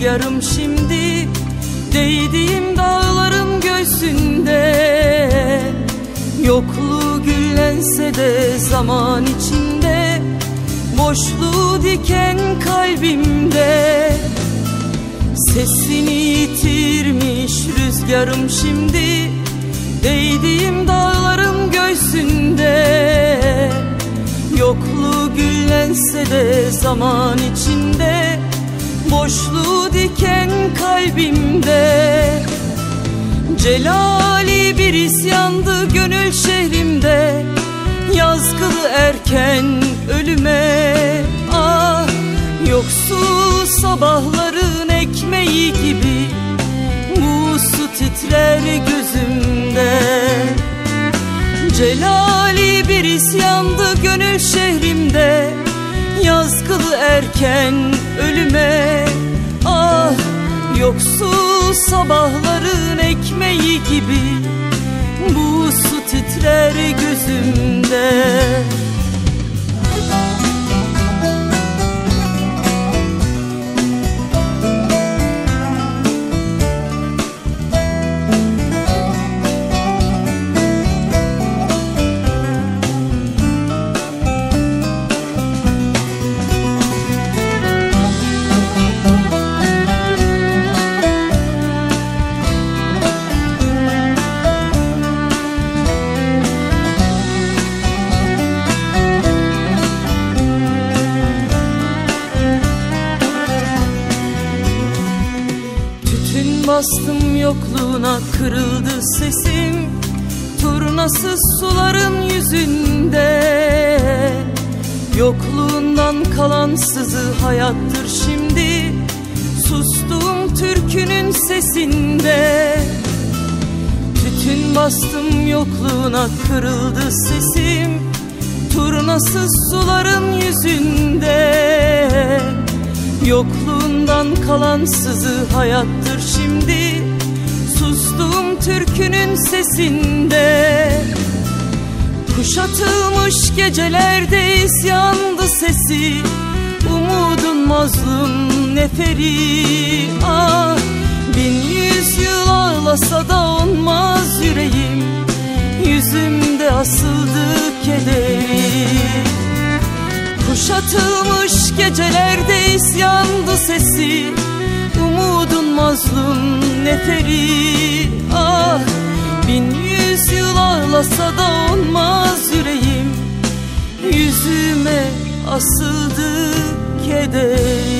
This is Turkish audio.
rüzgarım şimdi Değdiğim dağların göğsünde. Yokluğu güllense de zaman içinde Boşluğu diken kalbimde. Sesini yitirmiş rüzgarım şimdi Değdiğim dağların göğsünde. Yokluğu güllense de zaman içinde Boşluğu diken kalbimde. Celali bir isyandı gönül şehrimde. Yazgılı erken ölüme Ah yoksul sabahların ekmeği gibi Bu su titrer gözümde. Celali bir isyandı gönül şehrimde Yazgılı erken ölüme Ah yoksul sabahların ekmeği gibi Bu su titrer gözümde bastım yokluğuna kırıldı sesim. Turnasız suların yüzünde. Yokluğundan kalan sızı hayattır şimdi. Sustuğum türkünün sesinde. Tütün bastım yokluğuna kırıldı sesim. Turnasız suların yüzünde Yokluğundan kalan sızı hayattır şimdi. Sustuğum türkünün sesinde. Kuşatılmış gecelerde isyandı sesi. Umudun mazlum neferi. Ah bin yüzyıl ağlasa da olmaz yüreğim. Yüzümde asıldı Kuşatılmış gecelerde isyandı sesi. Umudun mazlum neferi Ah bin yüzyıl ağlasa da olmaz yüreğim. Yüzüme asıldı kederi